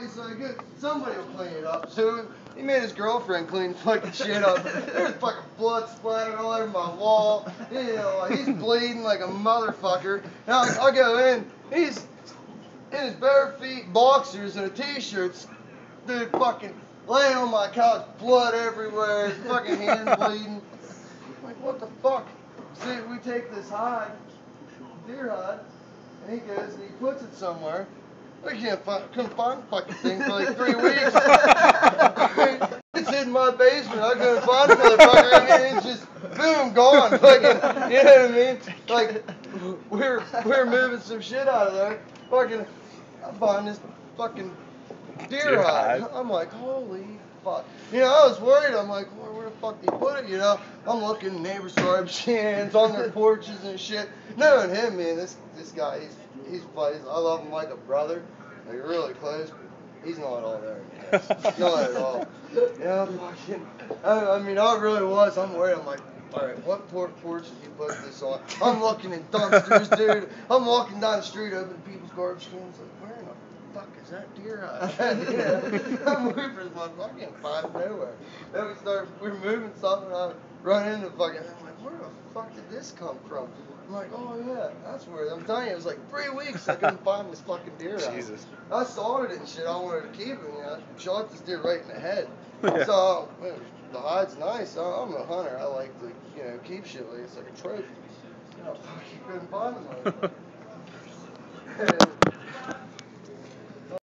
He's like, "Good, somebody will clean it up. soon. he made his girlfriend clean fucking shit up. There's fucking blood splattered all over my wall. You know, he's bleeding like a motherfucker. Now I go in, he's in his bare feet, boxers, and a t-shirt. Dude, fucking laying on my couch, blood everywhere, his fucking hands bleeding. I'm like, what the fuck? See, we take this hide, deer hide, and he goes and he puts it somewhere. I can't find, couldn't find the fucking thing for like three weeks. it's in my basement. I couldn't find the motherfucker. I mean, it's just boom, gone. Fucking, you know what I mean? Like we're we're moving some shit out of there. Fucking, I'm find this fucking deer, Deer hide. I'm like, holy fuck. You know, I was worried. I'm like, where, where the fuck did he put it? You know, I'm looking, neighbors garbage cans on their porches and shit. Knowing him, man, this this guy, he's he's buddies. I love him like a brother, like really close. but He's not all there. not at all. You know, fucking. I, I mean, I really was. I'm worried. I'm like. All right, what port porch did you put this on? I'm looking in dumpsters, dude. I'm walking down the street, opening people's garbage cans. Like, where in the fuck is that deer hide? you know, I'm looking for this motherfucker. I can't find nowhere. Then we start, we're moving stuff, and I run into fucking. I'm like, where the fuck did this come from? I'm like, oh yeah, that's where. I'm telling you, it was like three weeks I couldn't find this fucking deer. hide. Jesus. I started it and shit. I wanted to keep it. You know, I shot this deer right in the head. Yeah. So man, the hide's nice. I'm a hunter. I like to, you know, keep shit like it's like a trophy. You know, couldn't find it.